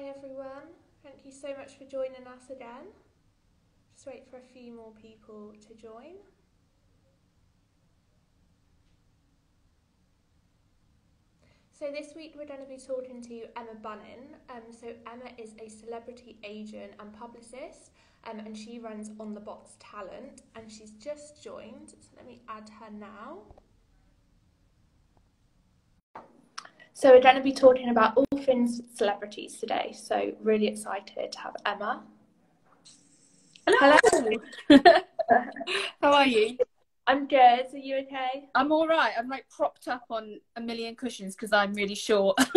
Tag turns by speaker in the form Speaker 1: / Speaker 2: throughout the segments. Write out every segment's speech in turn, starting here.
Speaker 1: Hi everyone, thank you so much for joining us again. Just wait for a few more people to join. So this week we're going to be talking to Emma Brunning. Um, so Emma is a celebrity agent and publicist, um, and she runs On the Box Talent, and she's just joined. So let me add her now. So we're going to be talking about all things celebrities today. So really excited to have Emma.
Speaker 2: Hello.
Speaker 1: Hello.
Speaker 2: How are you?
Speaker 1: I'm good. Are you okay?
Speaker 2: I'm all right. I'm like propped up on a million cushions because I'm really short.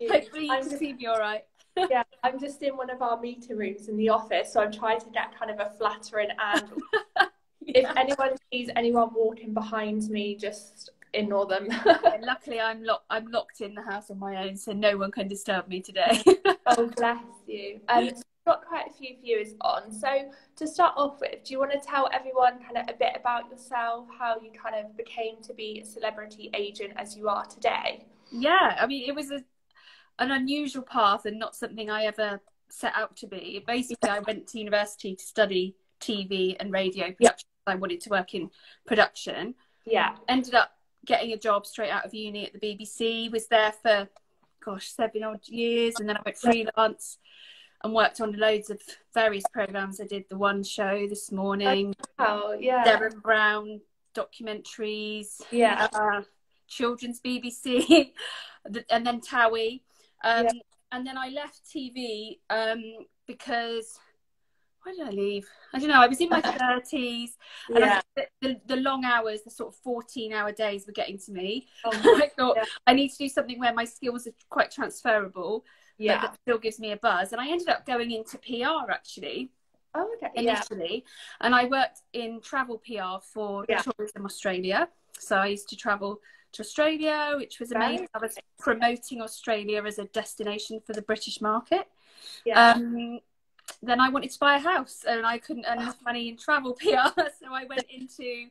Speaker 1: Oh,
Speaker 2: Hopefully you
Speaker 1: I'm
Speaker 2: can
Speaker 1: just,
Speaker 2: see me all right.
Speaker 1: yeah, I'm just in one of our meeting rooms in the office, so I'm trying to get kind of a flattering angle. If anyone sees anyone walking behind me, just ignore them.
Speaker 2: And luckily, I'm locked. I'm locked in the house on my own, so no one can disturb me today.
Speaker 1: oh, bless you. Um, so got quite a few viewers on. So to start off with, do you want to tell everyone kind of a bit about yourself, how you kind of became to be a celebrity agent as you are today?
Speaker 2: yeah, I mean, it was a, an unusual path and not something I ever set out to be. Basically, I went to university to study TV and radio production. I wanted to work in production.
Speaker 1: Yeah.
Speaker 2: ended up getting a job straight out of uni at the BBC. Was there for, gosh, seven odd years, and then I went freelance and worked on loads of various programs. I did the One Show this morning,
Speaker 1: Oh, yeah.
Speaker 2: Derren Brown documentaries,
Speaker 1: Yeah.
Speaker 2: uh, children's BBC, and then Towie. Um,
Speaker 1: Yeah.
Speaker 2: And then I left TV um, because why did I leave? I don't know. I was in my thirties, and
Speaker 1: Yeah.
Speaker 2: the, the, the long hours, the sort of fourteen-hour days, were getting to me.
Speaker 1: Oh,
Speaker 2: I thought
Speaker 1: Yeah.
Speaker 2: I need to do something where my skills are quite transferable, but
Speaker 1: yeah.
Speaker 2: that still gives me a buzz. And I ended up going into PR actually
Speaker 1: Oh, okay. Yeah.
Speaker 2: initially, and I worked in travel PR for
Speaker 1: Yeah.
Speaker 2: Tourism Australia. So I used to travel to Australia, which was
Speaker 1: Right.
Speaker 2: amazing. I was promoting Australia as a destination for the British market.
Speaker 1: Yeah.
Speaker 2: Um, then I wanted to buy a house, and I couldn't earn enough money in travel PR, so I went into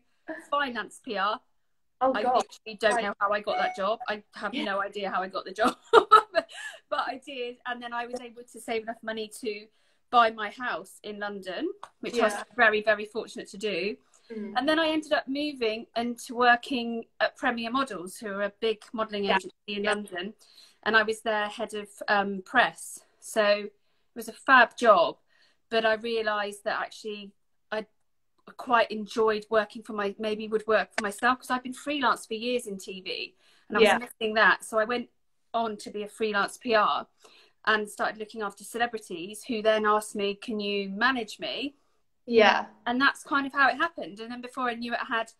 Speaker 2: finance PR.
Speaker 1: oh,
Speaker 2: I
Speaker 1: God.
Speaker 2: literally don't know how I got that job. I have
Speaker 1: Yeah.
Speaker 2: no idea how I got the job, but I did. And then I was able to save enough money to buy my house in London, which I was very, very fortunate to do.
Speaker 1: Mm.
Speaker 2: And then I ended up moving into working at Premier Models, who are a big modelling
Speaker 1: Yeah.
Speaker 2: agency in
Speaker 1: Yeah.
Speaker 2: London. And I was their head of um, press. So was a fab job. But I realised that actually I quite enjoyed working for my, maybe would work for myself because I've been freelance for years in TV and I
Speaker 1: Yeah.
Speaker 2: was missing that. So I went on to be a freelance PR and started looking after celebrities who then asked me, Can you manage me?
Speaker 1: Yeah.
Speaker 2: and that's kind of how it happened and then before i knew it I had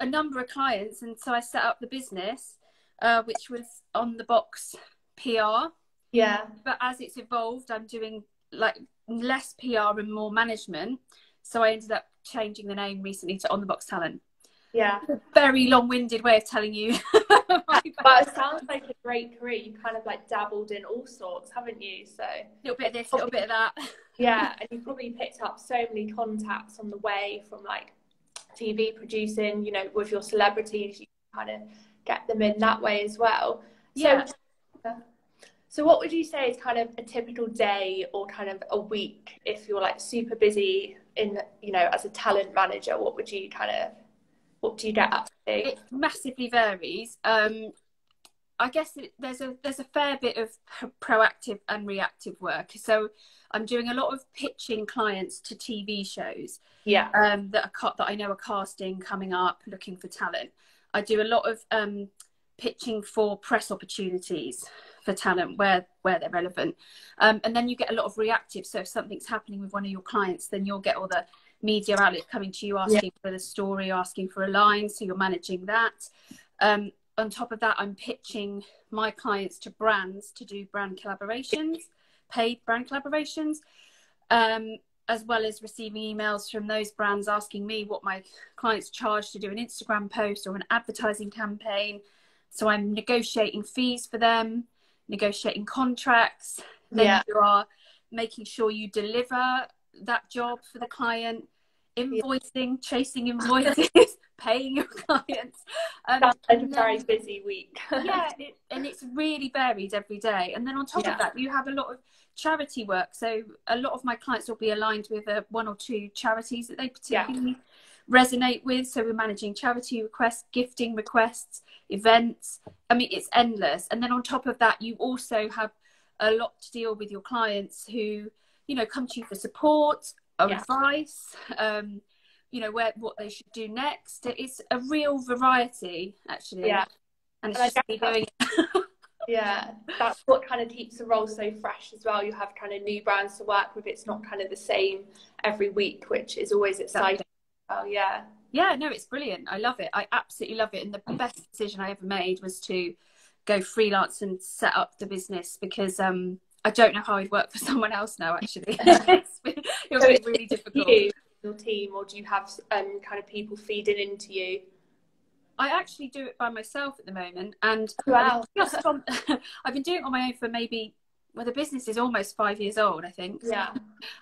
Speaker 2: a number of clients and so i set up the business uh, which was on the box pr
Speaker 1: Yeah.
Speaker 2: but as it's evolved i'm doing like less pr and more management so i ended up changing the name recently to on the box talent
Speaker 1: Yeah.
Speaker 2: a very long-winded way of telling you
Speaker 1: But it sounds like a great career. You kind of like dabbled in all sorts, haven't you? So a
Speaker 2: little bit of this a little bit of that
Speaker 1: yeah, and you probably picked up so many contacts on the way from like TV producing. You know, with your celebrities, you kind of get them in that way as well. So,
Speaker 2: Yeah.
Speaker 1: So what would you say is kind of a typical day or kind of a week if you're like super busy in you know as a talent manager? What would you kind of what do you get up to?
Speaker 2: it massively varies. Um, I guess it, there's a there's a fair bit of proactive and reactive work. So I'm doing a lot of pitching clients to TV shows
Speaker 1: Yeah.
Speaker 2: um, that are that I know are casting coming up, looking for talent. I do a lot of um, pitching for press opportunities for talent where where they're relevant, um, and then you get a lot of reactive. So if something's happening with one of your clients, then you'll get all the media outlets coming to you asking for the story, asking for a line. So you're managing that. Um, on top of that, I'm pitching my clients to brands to do brand collaborations, paid brand collaborations, um, as well as receiving emails from those brands asking me what my clients charge to do an Instagram post or an advertising campaign. So I'm negotiating fees for them, negotiating contracts. Then
Speaker 1: Yeah.
Speaker 2: you are making sure you deliver that job for the client, invoicing, chasing invoices, paying your clients.
Speaker 1: Um, That's a very busy week.
Speaker 2: yeah, it, and it's really varied every day. And then on top yeah. of that, you have a lot of charity work. So a lot of my clients will be aligned with uh, one or two charities that they particularly yeah. Resonate with. So we're managing charity requests, gifting requests, events. I mean, it's endless. And then on top of that, you also have a lot to deal with your clients who, you know, come to you for support, or yeah. advice. Um, you know where what they should do next. It's a real variety, actually.
Speaker 1: Yeah,
Speaker 2: and it's and just doing.
Speaker 1: yeah, that's what kind of keeps the role so fresh as well. You have kind of new brands to work with. It's not kind of the same every week, which is always exciting. Oh yeah.
Speaker 2: Yeah, no, it's brilliant. I love it. I absolutely love it. And the best decision I ever made was to go freelance and set up the business because um, I don't know how I'd work for someone else now. Actually, it's been, it was really difficult.
Speaker 1: You, your team, or do you have um, kind of people feeding into you?
Speaker 2: I actually do it by myself at the moment, and
Speaker 1: wow.
Speaker 2: on, I've been doing it on my own for maybe well, the business is almost five years old, I think.
Speaker 1: Yeah.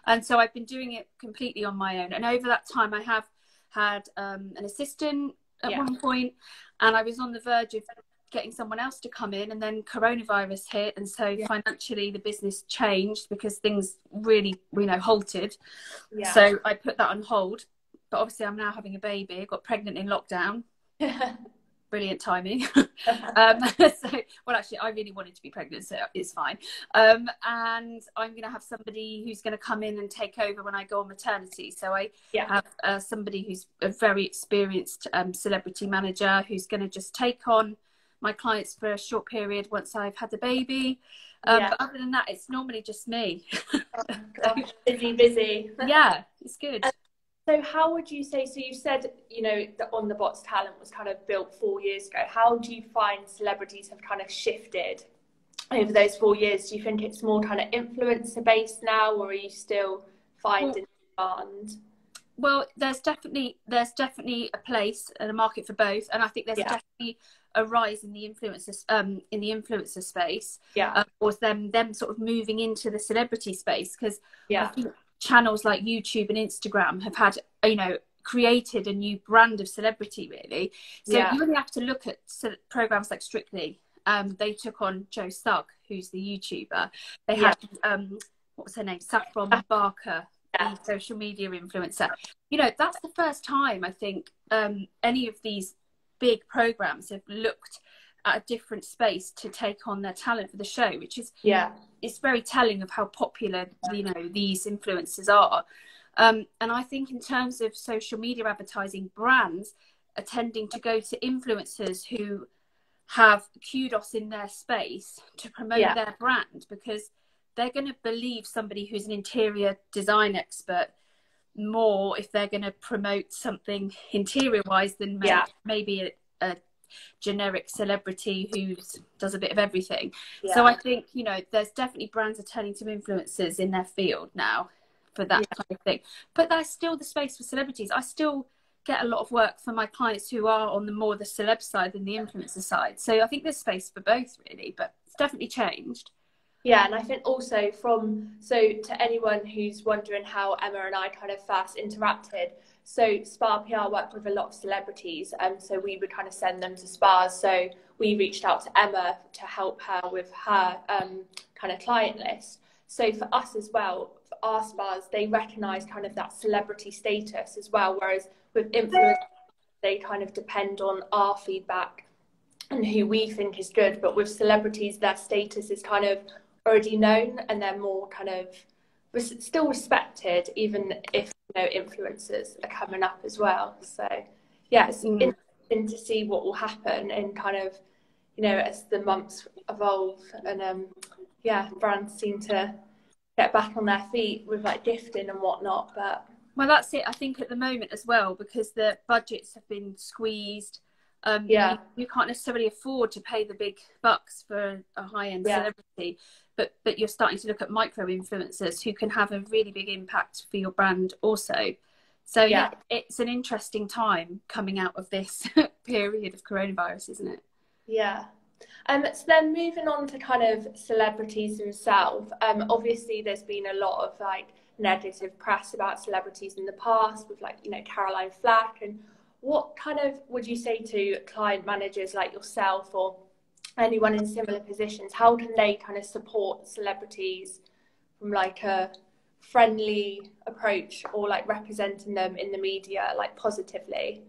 Speaker 2: And so I've been doing it completely on my own, and over that time, I have had um, an assistant at yeah. one point, and I was on the verge of getting someone else to come in and then coronavirus hit and so yeah. financially the business changed because things really you know halted yeah. so i put that on hold but obviously i'm now having a baby I got pregnant in lockdown brilliant timing um, so well actually i really wanted to be pregnant so it's fine um, and i'm going to have somebody who's going to come in and take over when i go on maternity so i yeah. have uh, somebody who's a very experienced um, celebrity manager who's going to just take on my clients for a short period once I've had the baby. Um, yeah. But other than that, it's normally just me.
Speaker 1: oh, busy, busy.
Speaker 2: yeah, it's good.
Speaker 1: So, how would you say? So, you said you know that on the box talent was kind of built four years ago. How do you find celebrities have kind of shifted over those four years? Do you think it's more kind of influencer based now, or are you still finding well, demand?
Speaker 2: Well, there's definitely there's definitely a place and a market for both, and I think there's yeah. definitely a rise in the influencers um, in the influencer space.
Speaker 1: Yeah, uh,
Speaker 2: was them them sort of moving into the celebrity space because
Speaker 1: yeah.
Speaker 2: Channels like YouTube and Instagram have had you know created a new brand of celebrity really. So yeah. you really have to look at programs like Strictly. Um, they took on Joe Sugg, who's the YouTuber. They had um, what was her name, Saffron Barker, yeah. the social media influencer. You know, that's the first time I think um, any of these big programs have looked at a different space to take on their talent for the show, which is
Speaker 1: yeah,
Speaker 2: it's very telling of how popular you know these influencers are. Um, and I think in terms of social media advertising, brands are tending to go to influencers who have kudos in their space to promote yeah. their brand because they're going to believe somebody who's an interior design expert more if they're going to promote something interior wise than yeah. maybe generic celebrity who does a bit of everything. Yeah. So I think, you know, there's definitely brands are turning to influencers in their field now for that yeah. kind of thing. But there's still the space for celebrities. I still get a lot of work for my clients who are on the more the celeb side than the influencer side. So I think there's space for both really, but it's definitely changed.
Speaker 1: Yeah, and I think also from so to anyone who's wondering how Emma and I kind of first interacted. So Spa PR worked with a lot of celebrities, and um, so we would kind of send them to spas. So we reached out to Emma to help her with her um, kind of client list. So for us as well, for our spas, they recognise kind of that celebrity status as well. Whereas with influencers, they kind of depend on our feedback and who we think is good. But with celebrities, their status is kind of already known and they're more kind of res- still respected, even if you know influencers are coming up as well. So yeah, it's mm. interesting to see what will happen and kind of you know as the months evolve and um, yeah, brands seem to get back on their feet with like gifting and whatnot, but.
Speaker 2: Well, that's it. I think at the moment as well, because the budgets have been squeezed. Um,
Speaker 1: yeah.
Speaker 2: You, you, can't necessarily afford to pay the big bucks for a high end yeah. celebrity but but you're starting to look at micro influencers who can have a really big impact for your brand also so yeah, yeah it's an interesting time coming out of this period of coronavirus isn't it
Speaker 1: yeah um, so then moving on to kind of celebrities themselves um, obviously there's been a lot of like negative press about celebrities in the past with like you know caroline flack and what kind of would you say to client managers like yourself or anyone in similar positions? How can they kind of support celebrities from like a friendly approach or like representing them in the media like positively?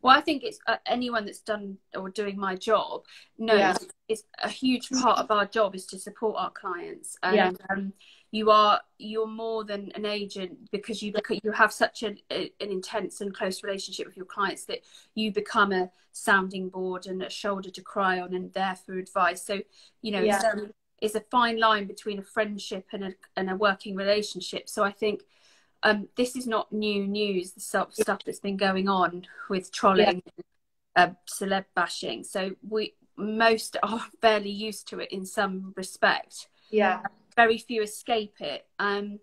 Speaker 2: Well, I think it's uh, anyone that's done or doing my job knows yeah. It's a huge part of our job is to support our clients. And yeah. um, you are you're more than an agent because you you have such an, an intense and close relationship with your clients that you become a sounding board and a shoulder to cry on and there for advice. So you know yeah. it's, um, it's a fine line between a friendship and a and a working relationship. So I think um, this is not new news, the stuff, stuff that's been going on with trolling, yeah. uh, celeb bashing. So we most are fairly used to it in some respect.
Speaker 1: Yeah.
Speaker 2: Very few escape it. Um,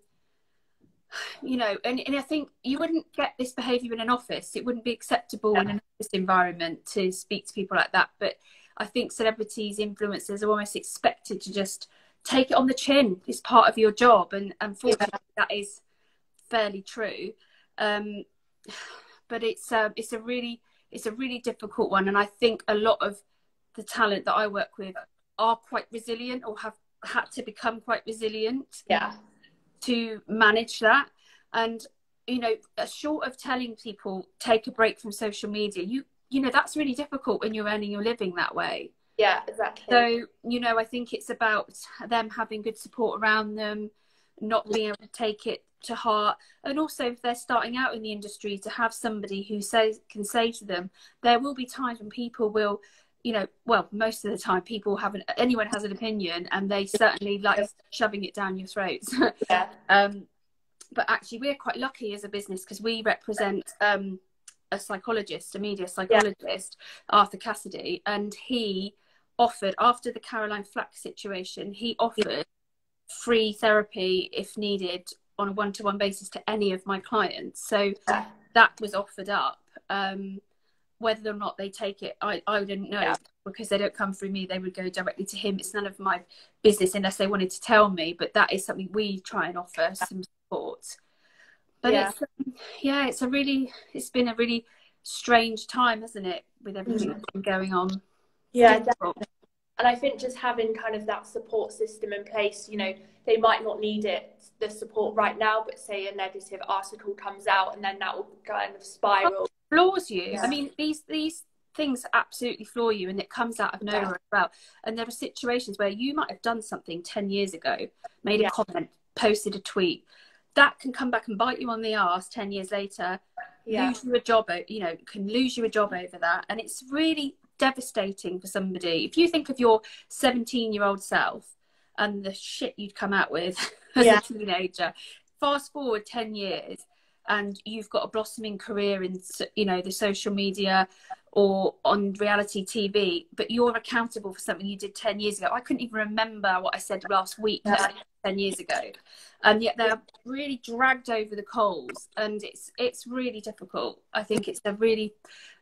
Speaker 2: you know, and, and I think you wouldn't get this behaviour in an office. It wouldn't be acceptable yeah. in an office environment to speak to people like that. But I think celebrities, influencers are almost expected to just take it on the chin. It's part of your job, and unfortunately, yeah. that is fairly true. Um, but it's uh, it's a really it's a really difficult one, and I think a lot of the talent that I work with are quite resilient or have had to become quite resilient.
Speaker 1: Yeah.
Speaker 2: To manage that, and you know, uh, short of telling people take a break from social media, you you know that's really difficult when you're earning your living that way.
Speaker 1: Yeah, exactly.
Speaker 2: So you know, I think it's about them having good support around them, not being able to take it to heart and also if they're starting out in the industry to have somebody who says can say to them there will be times when people will you know well most of the time people have an anyone has an opinion and they certainly like shoving it down your throats
Speaker 1: yeah.
Speaker 2: um but actually we're quite lucky as a business because we represent um a psychologist a media psychologist yeah. arthur cassidy and he offered after the caroline flack situation he offered free therapy if needed on a one-to-one basis to any of my clients so yeah. that was offered up um, whether or not they take it i, I didn't know yeah. because they don't come through me they would go directly to him it's none of my business unless they wanted to tell me but that is something we try and offer some support but yeah. it's um, yeah it's a really it's been a really strange time hasn't it with everything mm-hmm. that's been going on
Speaker 1: yeah definitely and I think just having kind of that support system in place, you know, they might not need it, the support right now, but say a negative article comes out and then that will kind of spiral.
Speaker 2: Floors you. Yeah. I mean, these these things absolutely floor you and it comes out of nowhere yeah. as well. And there are situations where you might have done something 10 years ago, made a comment, posted a tweet. That can come back and bite you on the ass 10 years later, yeah. lose you a job, you know, can lose you a job over that. And it's really devastating for somebody. If you think of your 17 year old self and the shit you'd come out with as yeah. a teenager, fast forward 10 years and you've got a blossoming career in you know the social media or on reality TV, but you're accountable for something you did 10 years ago. I couldn't even remember what I said last week yeah. Uh, 10 years ago. And yet they're really dragged over the coals and it's it's really difficult. I think it's a really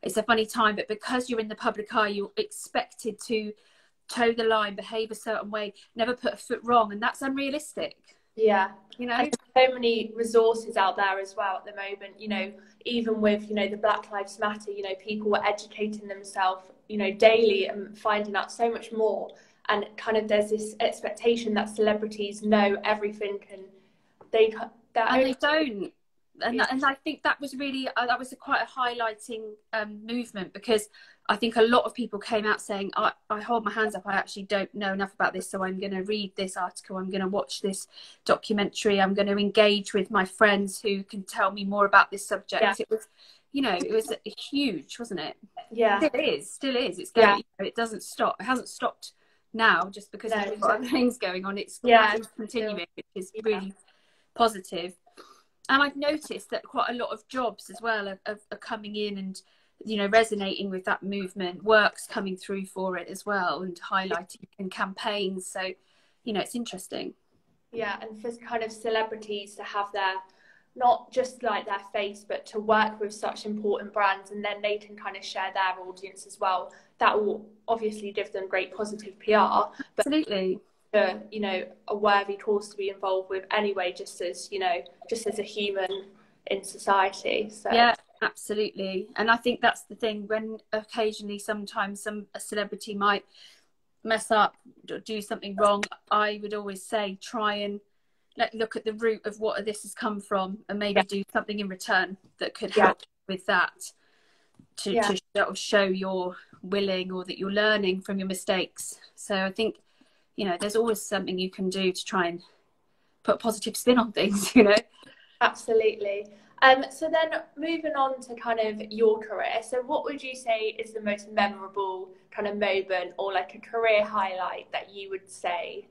Speaker 2: it's a funny time, but because you're in the public eye, you're expected to toe the line, behave a certain way, never put a foot wrong, and that's unrealistic.
Speaker 1: Yeah,
Speaker 2: you know,
Speaker 1: so many resources out there as well at the moment. You know, even with you know the Black Lives Matter, you know, people were educating themselves, you know, daily and finding out so much more. And kind of there's this expectation that celebrities know everything, and they
Speaker 2: and they don't and, and I think that was really uh, that was a quite a highlighting um, movement because I think a lot of people came out saying I, I hold my hands up. I actually don't know enough about this so I'm going to read this article. I'm going to watch this documentary. I'm going to engage with my friends who can tell me more about this subject. Yeah. it was you know it was huge wasn't it?
Speaker 1: Yeah.
Speaker 2: It is still is. It's going yeah. you know, it doesn't stop it hasn't stopped now just because no, there's exactly. things going on. It's yeah. continuing which is really positive. positive. And I've noticed that quite a lot of jobs as well are, are, are, coming in and you know resonating with that movement works coming through for it as well and highlighting and campaigns. So you know it's interesting.
Speaker 1: Yeah and for kind of celebrities to have their not just like their face but to work with such important brands and then they can kind of share their audience as well that will obviously give them great positive pr
Speaker 2: but
Speaker 1: absolutely. you know a worthy cause to be involved with anyway just as you know just as a human in society so.
Speaker 2: Yeah absolutely and i think that's the thing when occasionally sometimes some a celebrity might mess up or do something wrong i would always say try and let look at the root of what this has come from and maybe yeah. do something in return that could help yeah. with that to, yeah. to of show you're willing or that you're learning from your mistakes so i think you know there's always something you can do to try and put a positive spin on things you know
Speaker 1: absolutely um, so then moving on to kind of your career, so what would you say is the most memorable kind of moment or like a career highlight that you would say?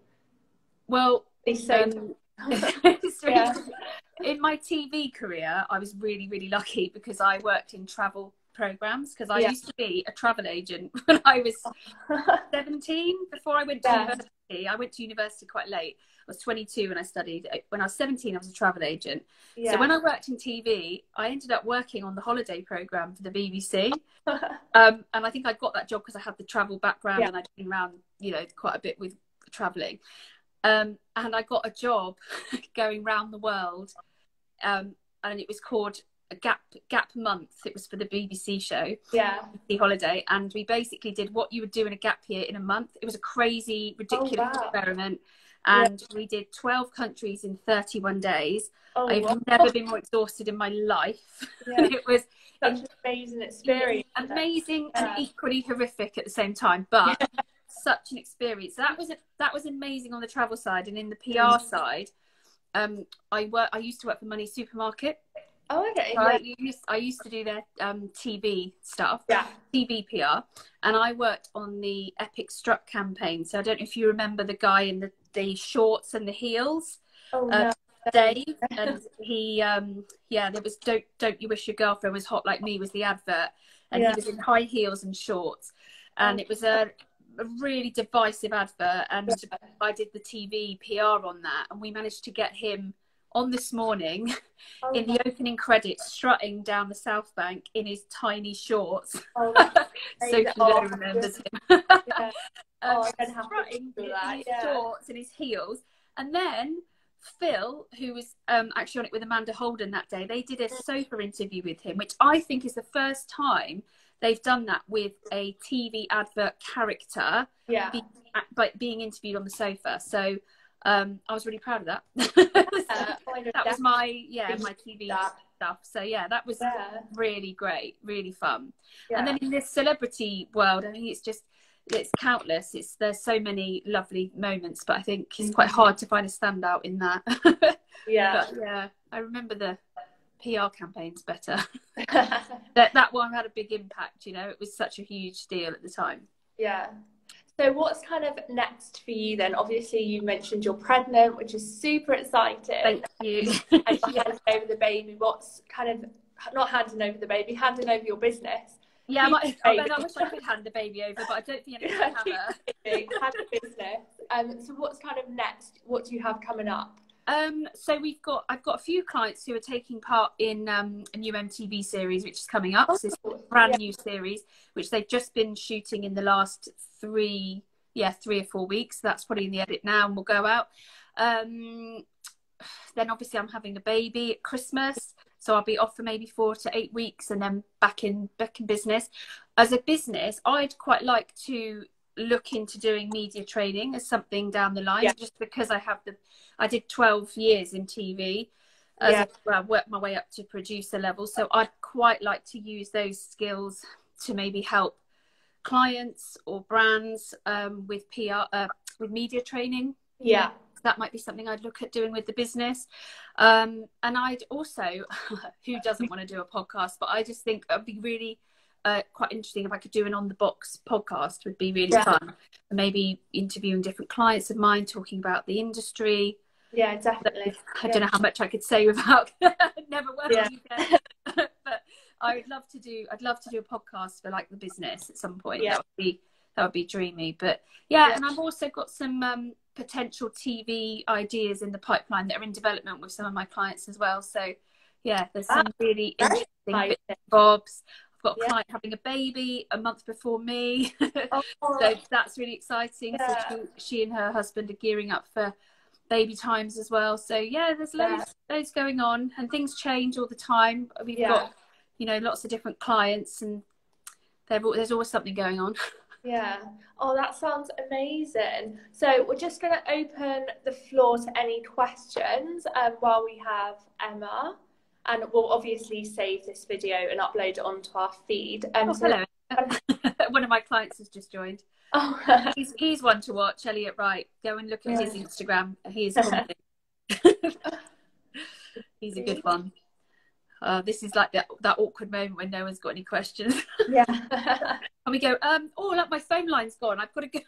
Speaker 2: Well, so um, yeah. in my TV career, I was really, really lucky because I worked in travel programs because I yeah. used to be a travel agent when I was 17 before I went to yeah. university. I went to university quite late I was 22 when I studied. When I was 17, I was a travel agent. Yeah. So when I worked in TV, I ended up working on the holiday program for the BBC. um, and I think I got that job because I had the travel background and I'd been around, you know, quite a bit with traveling. Um, and I got a job going around the world. Um, and it was called a gap gap month it was for the bbc show
Speaker 1: yeah
Speaker 2: the holiday and we basically did what you would do in a gap year in a month it was a crazy ridiculous oh, wow. experiment and yeah. we did 12 countries in 31 days. Oh, I've wow. never been more exhausted in my life.
Speaker 1: Yeah. it was such an amazing experience.
Speaker 2: Amazing yeah. and equally horrific at the same time, but such an experience. That was a, that was amazing on the travel side, and in the PR mm. side, um, I work. I used to work for Money Supermarket.
Speaker 1: Oh, okay.
Speaker 2: I, used, I used to do their um, TV stuff,
Speaker 1: yeah.
Speaker 2: TV PR, and I worked on the Epic Strut campaign. So I don't know if you remember the guy in the the shorts and the heels.
Speaker 1: Oh, uh, no.
Speaker 2: Dave and he um yeah there was don't don't you wish your girlfriend was hot like me was the advert and yeah. he was in high heels and shorts and oh, it was a, a really divisive advert and yeah. I did the TV PR on that and we managed to get him on this morning oh, in the opening credits strutting down the south bank in his tiny shorts oh, so oh, remembers him yeah. um, oh, strutting in his yeah. shorts and his heels and then Phil, who was um, actually on it with Amanda Holden that day, they did a sofa interview with him, which I think is the first time they've done that with a TV advert character,
Speaker 1: yeah,
Speaker 2: be, but being interviewed on the sofa. So um, I was really proud of that. that was my yeah my TV that. stuff. So yeah, that was yeah. really great, really fun. Yeah. And then in this celebrity world, I think it's just it's countless. It's there's so many lovely moments, but I think it's mm-hmm. quite hard to find a standout in that.
Speaker 1: yeah,
Speaker 2: but, yeah. I remember the PR campaigns better. that that one had a big impact. You know, it was such a huge deal at the time.
Speaker 1: Yeah, so, what's kind of next for you then? Obviously, you mentioned you're pregnant, which is super exciting.
Speaker 2: Thank you.
Speaker 1: and you're handing over the baby. What's kind of not handing over the baby, handing over your business?
Speaker 2: Yeah, I, might, I, mean, I wish I could hand the baby over, but I don't think anyone can have her.
Speaker 1: have a business. Um, so, what's kind of next? What do you have coming up?
Speaker 2: Um, so we've got I've got a few clients who are taking part in um, a new MTV series which is coming up. Oh, so this brand yeah. new series which they've just been shooting in the last three yeah three or four weeks. That's probably in the edit now and will go out. Um, then obviously I'm having a baby at Christmas, so I'll be off for maybe four to eight weeks and then back in back in business. As a business, I'd quite like to look into doing media training as something down the line, yeah. just because I have the I did 12 years in TV. As yeah. I, well, worked my way up to producer level. So I'd quite like to use those skills to maybe help clients or brands um, with PR, uh, with media training.
Speaker 1: Yeah.
Speaker 2: That might be something I'd look at doing with the business. Um, and I'd also, who doesn't want to do a podcast, but I just think it'd be really uh, quite interesting if I could do an on the box podcast would be really yeah. fun. Maybe interviewing different clients of mine, talking about the industry.
Speaker 1: Yeah, definitely.
Speaker 2: I don't know how much I could say without never working yeah. but I would love to do. I'd love to do a podcast for like the business at some point. Yeah. That would be that would be dreamy. But yeah, yeah. and I've also got some um, potential TV ideas in the pipeline that are in development with some of my clients as well. So yeah, there's some ah, really interesting bobs. Got a yeah. client having a baby a month before me. Oh. so that's really exciting. Yeah. So she, she, and her husband are gearing up for baby times as well. So yeah, there's loads, yeah. loads going on and things change all the time. We've got, you know, lots of different clients, and there's always something going on.
Speaker 1: Yeah. Oh, that sounds amazing. So we're just going to open the floor to any questions um, while we have Emma, and we'll obviously save this video and upload it onto our feed.
Speaker 2: Um, oh, so hello. One of my clients has just joined. Oh. he's, he's one to watch, Elliot Wright. Go and look at yeah. his Instagram. He's he's a good one. Uh, this is like that, that awkward moment when no one's got any questions.
Speaker 1: Yeah.
Speaker 2: and we go, um, oh, look, my phone line's gone. I've got to
Speaker 1: go.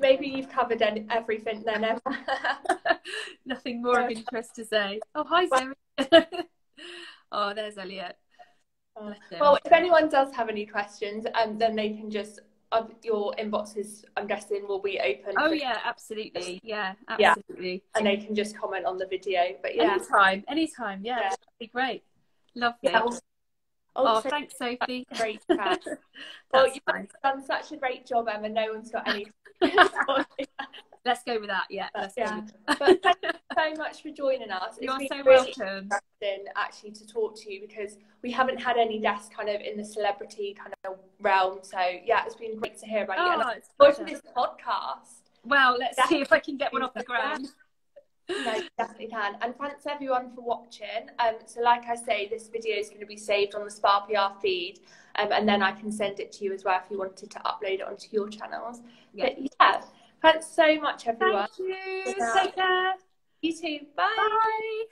Speaker 1: Maybe you've covered everything then, Emma.
Speaker 2: Nothing more of interest to say. Oh, hi, Zoe. oh, there's Elliot.
Speaker 1: Oh. Well, if anyone does have any questions, um, then they can just uh, your inboxes. I'm guessing will be open.
Speaker 2: Oh yeah, absolutely. Yeah, absolutely.
Speaker 1: Yeah. And they can just comment on the video. But yeah,
Speaker 2: anytime, anytime. Yeah, yeah. that'd be great. Lovely. Yeah, oh, oh thanks, Sophie.
Speaker 1: Great chat. well, you've fine. done such a great job, Emma. No one's got any.
Speaker 2: let's go with that. Yeah, let's
Speaker 1: yeah. But thank you so much for joining us.
Speaker 2: You're so really welcome.
Speaker 1: Actually, to talk to you because we haven't had any guests kind of in the celebrity kind of realm. So yeah, it's been great to hear about oh, you. And for this podcast.
Speaker 2: Well, let's see if I can get one off the ground.
Speaker 1: No, definitely can. And thanks everyone for watching. Um, so like I say, this video is going to be saved on the Spa PR feed, um, and then I can send it to you as well if you wanted to upload it onto your channels. Yeah. But yeah, Thanks so much, everyone.
Speaker 2: Thank you. Take care.
Speaker 1: You too. Bye.
Speaker 2: Bye.